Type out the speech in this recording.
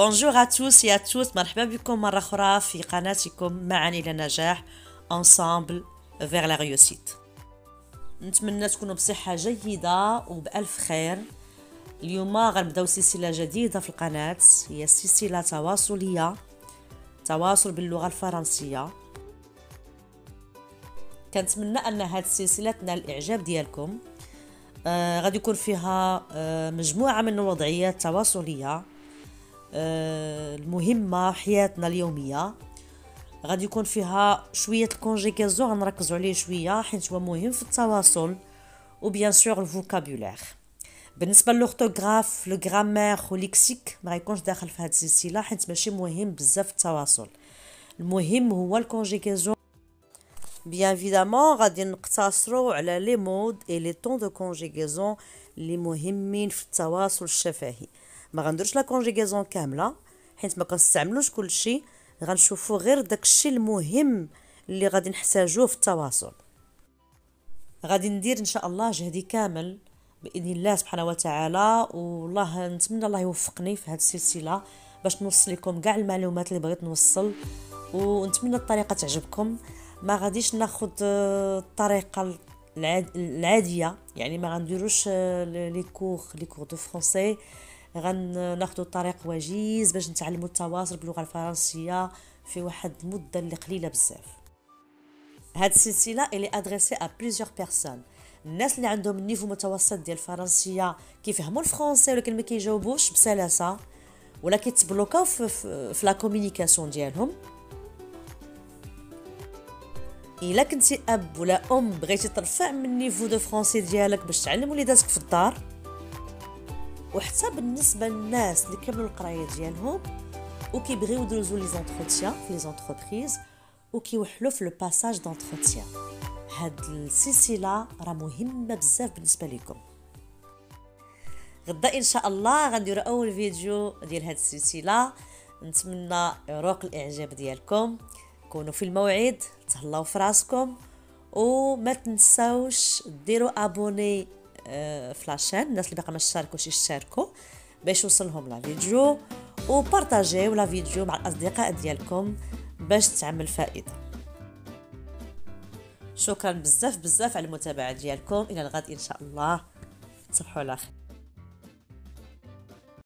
bonjour à tous et à toutes مرحبا بكم مرة أخرى في قناتكم معا إلى النجاح ensemble vers la réussite نتمنى تكونوا بصحة جيدة وبألف خير اليوم غنبداو سلسلة جديدة في القناة هي سلسلة تواصلية تواصل باللغة الفرنسية كنتمنى ان هاد السلسله تنال الاعجاب ديالكم آه غادي يكون فيها آه مجموعه من الوضعيات التواصليه آه المهمة حياتنا اليومية. غادي يكون فيها شوية ال conjugaison غنركزوا عليه شوية حيت هو مهم في التواصل و bien sûr ال vocabulaire بالنسبة ل l'orthographe le grammaire و lexique ما غيكونش داخل في هذه السلسلة حيت ماشي مهم بزاف في التواصل. المهم هو ال conjugaison bien évidemment غادي نقتصروا على les modes et les temps de conjugaison اللي مهمين في التواصل الشفهي. ما غنديرش لا كونجيغيزون كاملة حيت ما كنستعملوش كلشي غنشوفوا غير داكشي المهم اللي غادي نحتاجوه في التواصل. غادي ندير إن شاء الله جهدي كامل بإذن الله سبحانه وتعالى والله نتمنى الله يوفقني في هذه السلسلة باش نوصل لكم كاع المعلومات اللي بغيت نوصل ونتمنى الطريقة تعجبكم. ما غاديش ناخد آه، الطريقة العادية يعني ما غنديروش آه، les cours les cours de français. غناخدو طريق وجيز باش نتعلموا التواصل باللغة الفرنسية في واحد المده اللي قليلة بزاف. هاد السلسلة اللي adressée à plusieurs personnes الناس اللي عندهم ال niveau متوسط ديال الفرنسية كيفهموا الفرنسي ولكن ما كيجاوبوش بسلاسة ولا كيت bloquاو في, في, في la communication ديالهم. إلا كنتي أب ولا أم بغيتي ترفع من niveau de français ديالك باش تعلم وليداتك في الدار وحتى بالنسبة للناس اللي كملوا القراية ديالهم وكيبغيو يدوزو les entretiens في les entreprises وكيوحلوا في le passage d'entretien هاد السلسلة راه مهمة بزاف بالنسبة لكم غدا إن شاء الله غنديروا أول فيديو ديال هاد السلسلة. نتمنى يروق الإعجاب ديالكم. كونوا في الموعد تهلاو في راسكم وما تنساوش ديروا abonner في la chaîne الناس اللي باقا ما اشتركوش يشتركوا باش يوصلهم la vidéo و partagيو la vidéo مع الأصدقاء ديالكم باش تعمل فائدة. شكرا بزاف بزاف على المتابعة ديالكم. إلى الغد إن شاء الله. تصبحوا على خير.